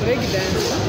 break dance.